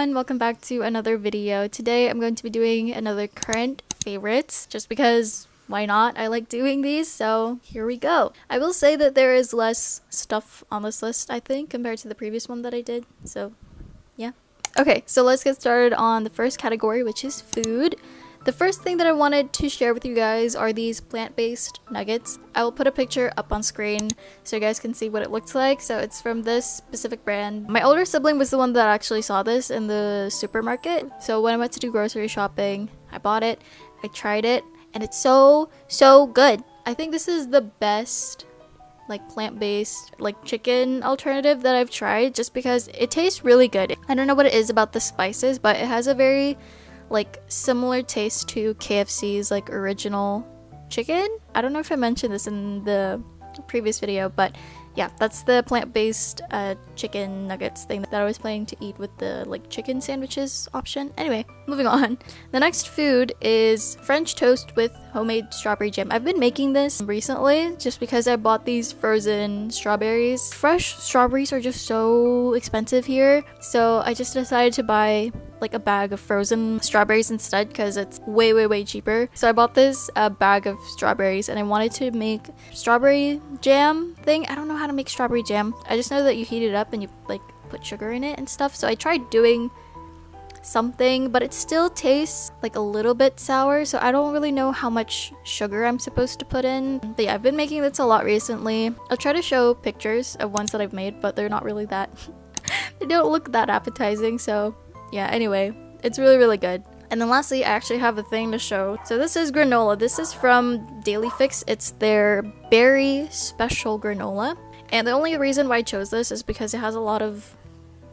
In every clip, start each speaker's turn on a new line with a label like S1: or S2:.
S1: everyone, welcome back to another video. Today I'm going to be doing another current favorites just because why not? I like doing these, so here we go. I will say that there is less stuff on this list, I think, compared to the previous one that I did, so yeah. Okay, so let's get started on the first category, which is food. The first thing that I wanted to share with you guys are these plant-based nuggets. I will put a picture up on screen so you guys can see what it looks like. So it's from this specific brand. My older sibling was the one that actually saw this in the supermarket. So when I went to do grocery shopping, I bought it, I tried it, and it's so, so good. I think this is the best like plant-based like chicken alternative that I've tried just because it tastes really good. I don't know what it is about the spices, but it has a very like similar taste to KFC's like original chicken. I don't know if I mentioned this in the previous video, but yeah, that's the plant-based uh, chicken nuggets thing that I was planning to eat with the like chicken sandwiches option. Anyway, moving on. The next food is French toast with homemade strawberry jam. I've been making this recently just because I bought these frozen strawberries. Fresh strawberries are just so expensive here, so I just decided to buy like a bag of frozen strawberries instead because it's way way way cheaper. So I bought this uh, bag of strawberries and I wanted to make strawberry jam thing. I don't know how to make strawberry jam. I just know that you heat it up and you like put sugar in it and stuff. So I tried doing something, but it still tastes like a little bit sour, so I don't really know how much sugar I'm supposed to put in. But yeah, I've been making this a lot recently. I'll try to show pictures of ones that I've made, but they're not really that... they don't look that appetizing, so yeah, anyway, it's really, really good. And then lastly, I actually have a thing to show. So this is granola. This is from Daily Fix. It's their berry special granola. And the only reason why I chose this is because it has a lot of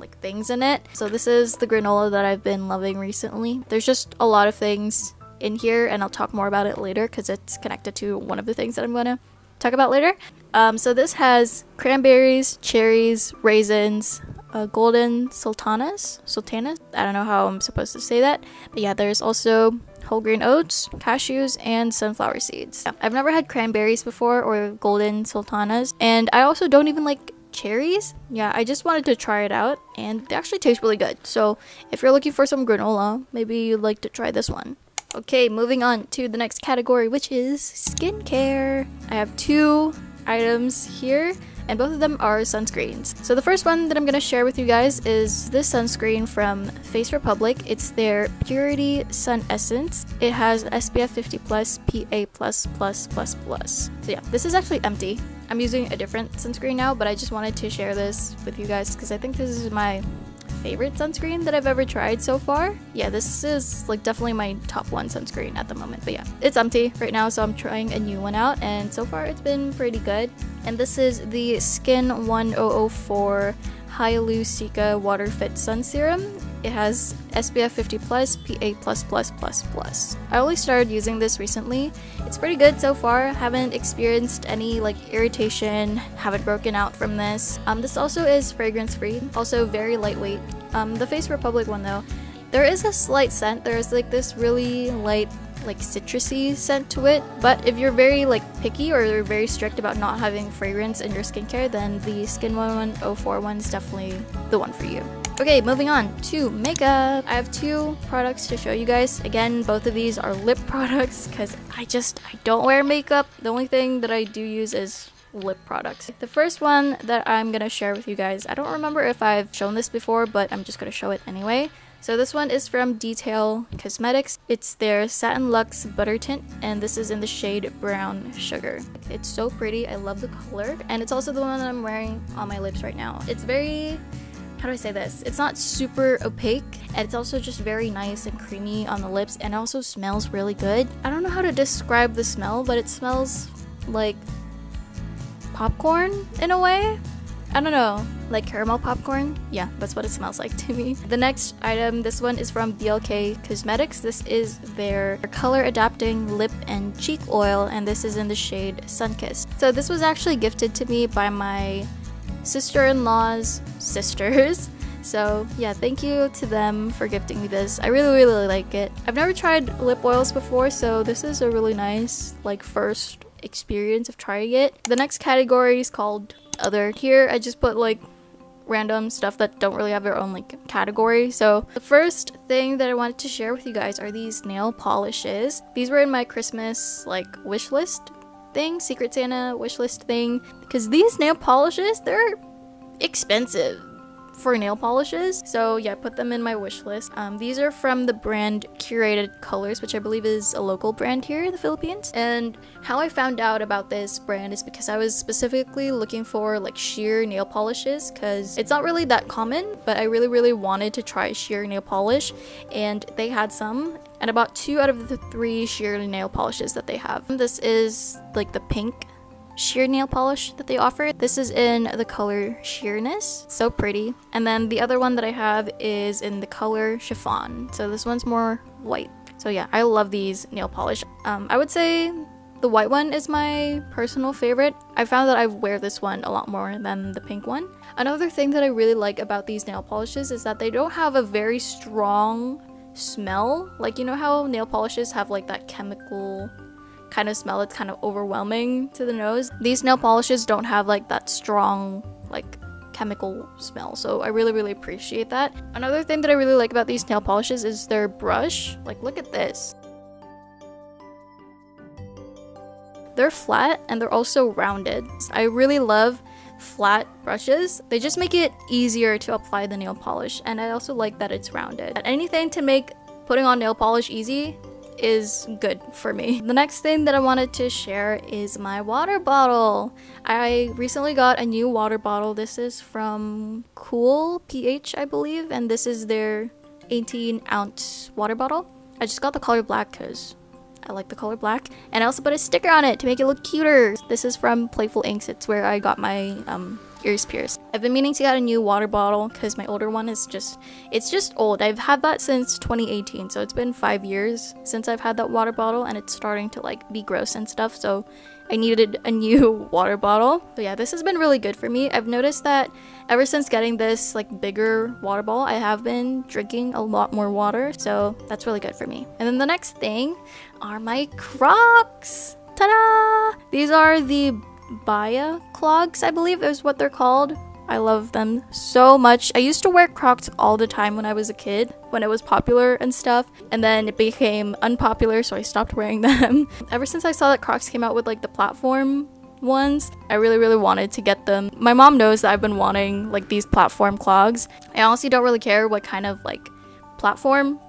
S1: like things in it. So this is the granola that I've been loving recently. There's just a lot of things in here and I'll talk more about it later because it's connected to one of the things that I'm going to talk about later. Um, so this has cranberries, cherries, raisins, uh, golden sultanas, sultanas. I don't know how I'm supposed to say that, but yeah, there's also whole grain oats, cashews, and sunflower seeds. Yeah, I've never had cranberries before or golden sultanas, and I also don't even like cherries. Yeah, I just wanted to try it out, and they actually taste really good. So if you're looking for some granola, maybe you'd like to try this one. Okay, moving on to the next category, which is skincare. I have two items here and both of them are sunscreens. So the first one that I'm going to share with you guys is this sunscreen from Face Republic. It's their Purity Sun Essence. It has SPF 50 plus, PA plus plus plus plus. So yeah, this is actually empty. I'm using a different sunscreen now, but I just wanted to share this with you guys because I think this is my favorite sunscreen that I've ever tried so far. Yeah, this is like definitely my top one sunscreen at the moment. But yeah, it's empty right now, so I'm trying a new one out, and so far it's been pretty good. And this is the Skin 1004 Hyaluronic Water Fit Sun Serum. It has SPF 50 plus, PA plus plus plus plus. I only started using this recently. It's pretty good so far. Haven't experienced any like irritation, haven't broken out from this. Um, this also is fragrance free, also very lightweight. Um, the Face Republic one though, there is a slight scent. There's like this really light like citrusy scent to it but if you're very like picky or you're very strict about not having fragrance in your skincare then the skin 1104 one is definitely the one for you Okay, moving on to makeup. I have two products to show you guys. Again, both of these are lip products because I just, I don't wear makeup. The only thing that I do use is lip products. The first one that I'm going to share with you guys, I don't remember if I've shown this before, but I'm just going to show it anyway. So this one is from Detail Cosmetics. It's their Satin Luxe Butter Tint, and this is in the shade Brown Sugar. It's so pretty. I love the color, and it's also the one that I'm wearing on my lips right now. It's very how do I say this? It's not super opaque and it's also just very nice and creamy on the lips and also smells really good. I don't know how to describe the smell, but it smells like popcorn in a way. I don't know, like caramel popcorn? Yeah, that's what it smells like to me. The next item, this one is from BLK Cosmetics. This is their color adapting lip and cheek oil and this is in the shade Sunkissed. So this was actually gifted to me by my sister-in-law's sisters. So yeah, thank you to them for gifting me this. I really, really like it. I've never tried lip oils before, so this is a really nice, like, first experience of trying it. The next category is called other. Here, I just put, like, random stuff that don't really have their own like category. So the first thing that I wanted to share with you guys are these nail polishes. These were in my Christmas like wish list thing, Secret Santa wish list thing, because these nail polishes, they're expensive for nail polishes. So yeah, I put them in my wish list. Um, these are from the brand Curated Colors, which I believe is a local brand here in the Philippines. And how I found out about this brand is because I was specifically looking for like sheer nail polishes because it's not really that common, but I really, really wanted to try sheer nail polish and they had some and about two out of the three sheer nail polishes that they have. This is like the pink sheer nail polish that they offer. This is in the color Sheerness. So pretty. And then the other one that I have is in the color Chiffon. So this one's more white. So yeah, I love these nail polish. Um, I would say the white one is my personal favorite. I found that I wear this one a lot more than the pink one. Another thing that I really like about these nail polishes is that they don't have a very strong smell. Like, you know how nail polishes have like that chemical kind of smell it's kind of overwhelming to the nose. These nail polishes don't have like that strong like chemical smell so I really really appreciate that. Another thing that I really like about these nail polishes is their brush. Like look at this. They're flat and they're also rounded. I really love flat brushes. They just make it easier to apply the nail polish and I also like that it's rounded. Anything to make putting on nail polish easy is good for me. The next thing that I wanted to share is my water bottle. I recently got a new water bottle. This is from Kool PH, I believe, and this is their 18 ounce water bottle. I just got the color black because I like the color black. And I also put a sticker on it to make it look cuter. This is from Playful Inks. It's where I got my um, ears pierced. I've been meaning to get a new water bottle because my older one is just, it's just old. I've had that since 2018, so it's been five years since I've had that water bottle and it's starting to like be gross and stuff, so I needed a new water bottle. So yeah, this has been really good for me. I've noticed that ever since getting this like bigger water bottle, I have been drinking a lot more water, so that's really good for me. And then the next thing are my Crocs! Ta-da! These are the Baya clogs, I believe is what they're called. I love them so much. I used to wear Crocs all the time when I was a kid, when it was popular and stuff, and then it became unpopular, so I stopped wearing them. Ever since I saw that Crocs came out with like the platform ones, I really, really wanted to get them. My mom knows that I've been wanting like these platform clogs. I honestly don't really care what kind of like platform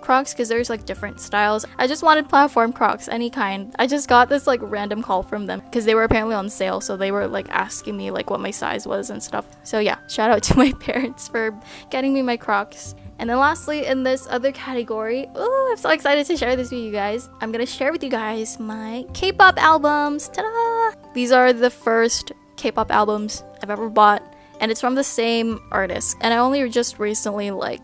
S1: Crocs because there's like different styles. I just wanted platform Crocs, any kind. I just got this like random call from them because they were apparently on sale, so they were like asking me like what my size was and stuff. So yeah, shout out to my parents for getting me my Crocs. And then lastly, in this other category, oh, I'm so excited to share this with you guys. I'm gonna share with you guys my K-pop albums. Ta-da! These are the first K-pop albums I've ever bought, and it's from the same artist. And I only just recently like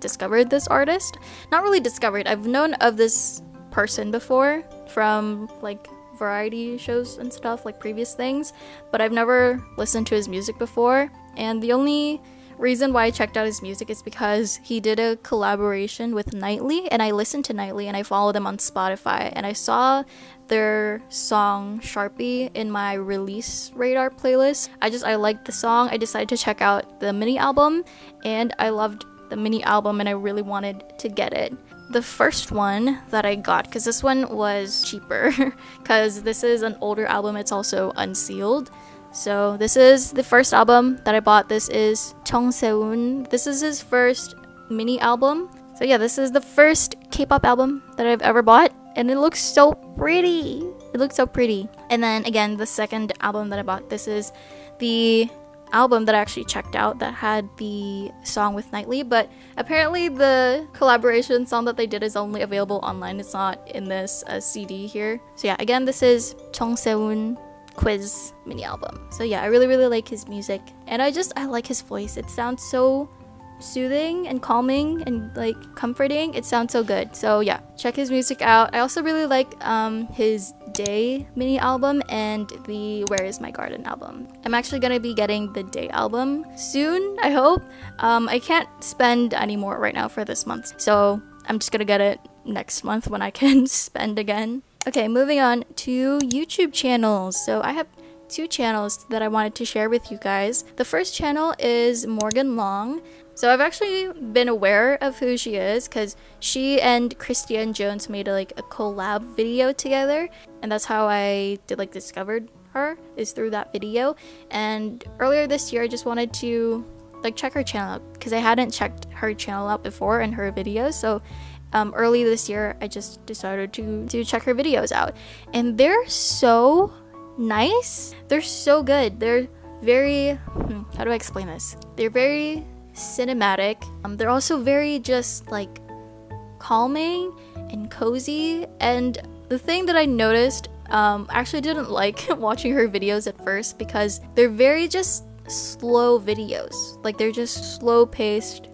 S1: discovered this artist. Not really discovered, I've known of this person before from like variety shows and stuff, like previous things, but I've never listened to his music before. And the only reason why I checked out his music is because he did a collaboration with Nightly, and I listened to Nightly and I followed them on Spotify, and I saw their song Sharpie in my release radar playlist. I just I liked the song. I decided to check out the mini album and I loved the mini album and I really wanted to get it. The first one that I got, because this one was cheaper, because this is an older album, it's also unsealed. So this is the first album that I bought. This is Jeong Sewoon. This is his first mini album. So yeah, this is the first K-pop album that I've ever bought, and it looks so pretty. It looks so pretty. And then again, the second album that I bought, this is the album that I actually checked out that had the song with Nightly, but apparently the collaboration song that they did is only available online. It's not in this uh, CD here. So yeah, again, this is Jeong Sewoon quiz mini album. So yeah, I really really like his music and I just I like his voice. It sounds so soothing and calming and like comforting. It sounds so good. So yeah, check his music out. I also really like um, his Day mini album and the Where Is My Garden album. I'm actually gonna be getting the Day album soon, I hope. Um, I can't spend any more right now for this month, so I'm just gonna get it next month when I can spend again. Okay, moving on to YouTube channels. So I have two channels that I wanted to share with you guys. The first channel is Morgan Long. So I've actually been aware of who she is because she and Christian Jones made a, like a collab video together, and that's how I did like discovered her is through that video. And earlier this year, I just wanted to like check her channel out because I hadn't checked her channel out before and her videos. So um, early this year, I just decided to to check her videos out, and they're so nice. They're so good. They're very hmm, how do I explain this? They're very cinematic. Um, they're also very just like calming and cozy. And the thing that I noticed, um, actually didn't like watching her videos at first because they're very just slow videos. Like they're just slow paced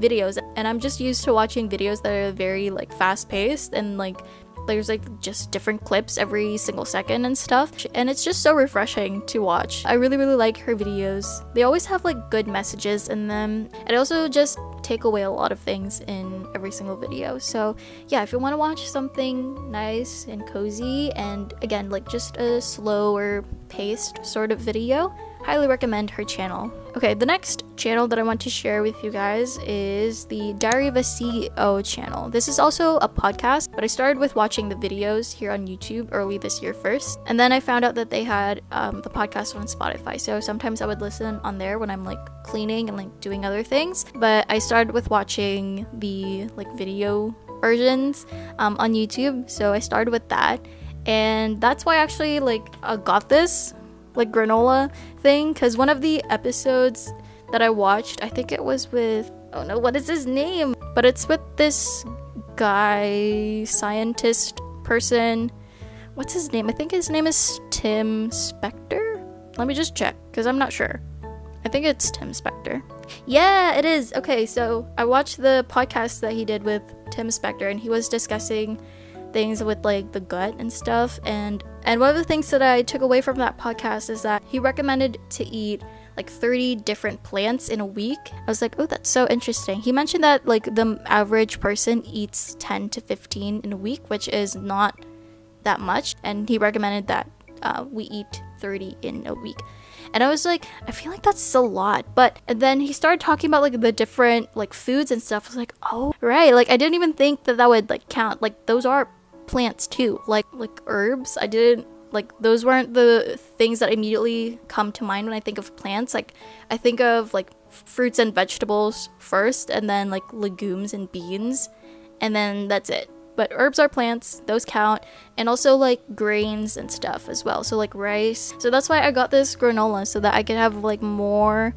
S1: videos and I'm just used to watching videos that are very like fast paced and like there's like just different clips every single second and stuff and it's just so refreshing to watch. I really really like her videos. They always have like good messages in them. And also just take away a lot of things in every single video. So yeah if you want to watch something nice and cozy and again like just a slower paced sort of video highly recommend her channel. Okay, the next channel that I want to share with you guys is the Diary of a CEO channel. This is also a podcast, but I started with watching the videos here on YouTube early this year first, and then I found out that they had um, the podcast on Spotify. So sometimes I would listen on there when I'm like cleaning and like doing other things. But I started with watching the like video versions um, on YouTube, so I started with that and that's why I actually like uh, got this like granola thing because one of the episodes that I watched, I think it was with oh no, what is his name? But it's with this guy, scientist person. What's his name? I think his name is Tim Spector. Let me just check because I'm not sure. I think it's Tim Spector. Yeah, it is. Okay, so I watched the podcast that he did with Tim Spector and he was discussing things with like the gut and stuff and and one of the things that I took away from that podcast is that he recommended to eat like 30 different plants in a week. I was like, "Oh, that's so interesting." He mentioned that like the average person eats 10 to 15 in a week, which is not that much, and he recommended that uh, we eat 30 in a week. And I was like, I feel like that's a lot. But then he started talking about like the different like foods and stuff. I was like, oh, right. Like I didn't even think that that would like count. Like those are plants too, like like herbs. I didn't like those weren't the things that immediately come to mind when I think of plants. Like I think of like fruits and vegetables first and then like legumes and beans and then that's it. But herbs are plants, those count, and also like grains and stuff as well. So like rice. So that's why I got this granola so that I could have like more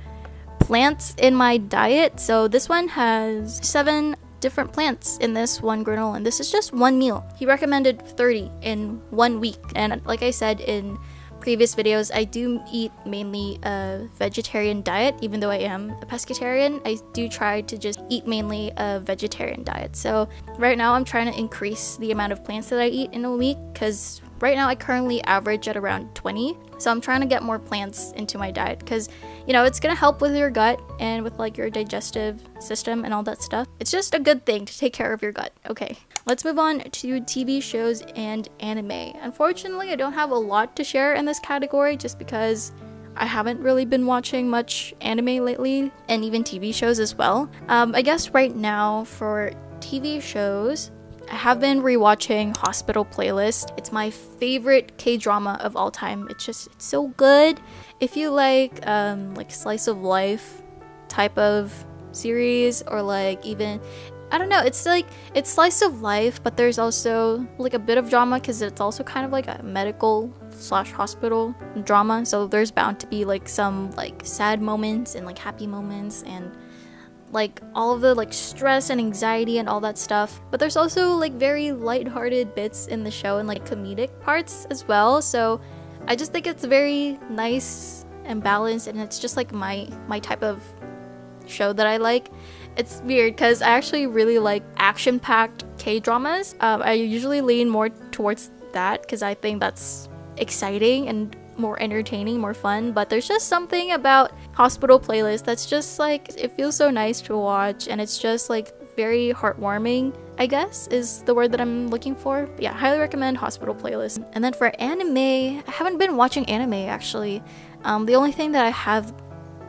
S1: plants in my diet. So this one has seven different plants in this one granola. And this is just one meal. He recommended 30 in one week. And like I said in previous videos, I do eat mainly a vegetarian diet, even though I am a pescatarian. I do try to just eat mainly a vegetarian diet. So right now I'm trying to increase the amount of plants that I eat in a week because right now I currently average at around 20. So I'm trying to get more plants into my diet because, you know, it's going to help with your gut and with like your digestive system and all that stuff. It's just a good thing to take care of your gut. Okay, let's move on to TV shows and anime. Unfortunately, I don't have a lot to share in this category just because I haven't really been watching much anime lately and even TV shows as well. Um, I guess right now for TV shows, I have been rewatching Hospital Playlist. It's my favorite K-drama of all time. It's just it's so good. If you like um like slice of life type of series or like even I don't know, it's like it's slice of life, but there's also like a bit of drama because it's also kind of like a medical slash hospital drama. So there's bound to be like some like sad moments and like happy moments and like all of the like stress and anxiety and all that stuff. But there's also like very light-hearted bits in the show and like comedic parts as well. So I just think it's very nice and balanced and it's just like my my type of show that I like. It's weird because I actually really like action-packed K-dramas. Um, I usually lean more towards that because I think that's exciting and more entertaining, more fun, but there's just something about Hospital Playlist that's just like, it feels so nice to watch and it's just like very heartwarming I guess is the word that I'm looking for. But yeah, highly recommend Hospital Playlist. And then for anime, I haven't been watching anime actually. Um, the only thing that I have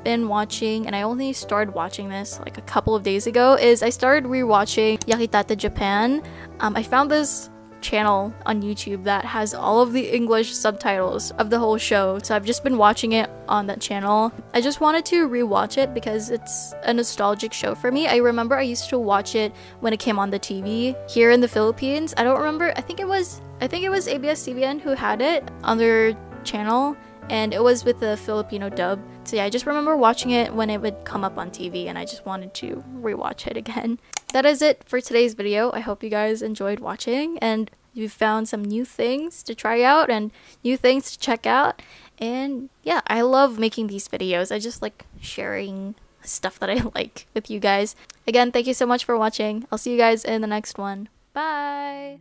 S1: been watching, and I only started watching this like a couple of days ago, is I started rewatching Yakitate Japan. Um, I found this channel on YouTube that has all of the English subtitles of the whole show. So I've just been watching it on that channel. I just wanted to rewatch it because it's a nostalgic show for me. I remember I used to watch it when it came on the TV here in the Philippines. I don't remember. I think it was I think it was ABS-CBN who had it on their channel and it was with the Filipino dub. So yeah, I just remember watching it when it would come up on TV and I just wanted to rewatch it again. That is it for today's video. I hope you guys enjoyed watching and you found some new things to try out and new things to check out. And yeah, I love making these videos. I just like sharing stuff that I like with you guys. Again, thank you so much for watching. I'll see you guys in the next one. Bye!